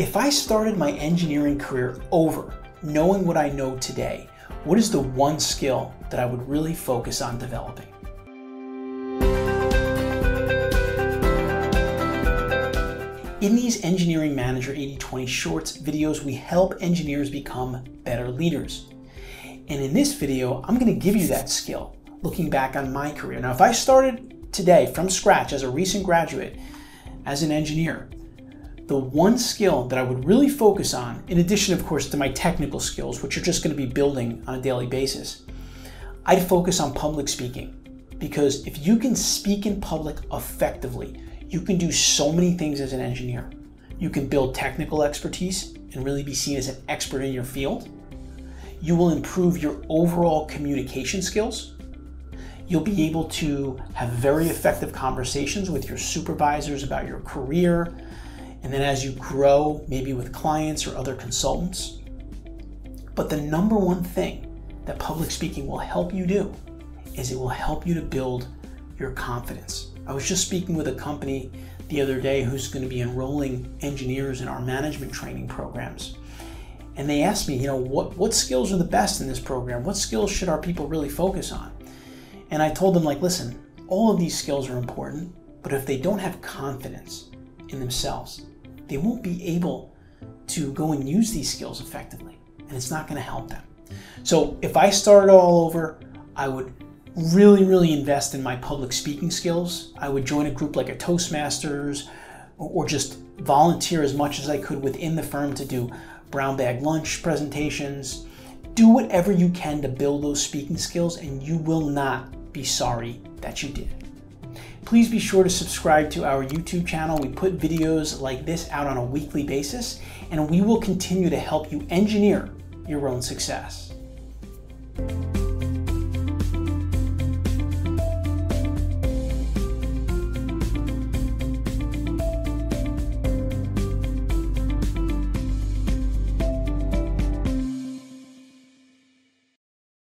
If I started my engineering career over knowing what I know today, what is the one skill that I would really focus on developing? In these Engineering Manager 80-20 Shorts videos, we help engineers become better leaders. And in this video, I'm gonna give you that skill, looking back on my career. Now, if I started today from scratch as a recent graduate, as an engineer, the one skill that I would really focus on, in addition, of course, to my technical skills, which you're just gonna be building on a daily basis, I'd focus on public speaking. Because if you can speak in public effectively, you can do so many things as an engineer. You can build technical expertise and really be seen as an expert in your field. You will improve your overall communication skills. You'll be able to have very effective conversations with your supervisors about your career. And then as you grow, maybe with clients or other consultants. But the number one thing that public speaking will help you do is it will help you to build your confidence. I was just speaking with a company the other day who's going to be enrolling engineers in our management training programs. And they asked me, you know, what, what skills are the best in this program? What skills should our people really focus on? And I told them, like, listen, all of these skills are important, but if they don't have confidence in themselves, they won't be able to go and use these skills effectively. And it's not going to help them. So if I started all over, I would really, really invest in my public speaking skills. I would join a group like a Toastmasters or just volunteer as much as I could within the firm to do brown bag lunch presentations. Do whatever you can to build those speaking skills, and you will not be sorry that you did. Please be sure to subscribe to our YouTube channel. We put videos like this out on a weekly basis, and we will continue to help you engineer your own success.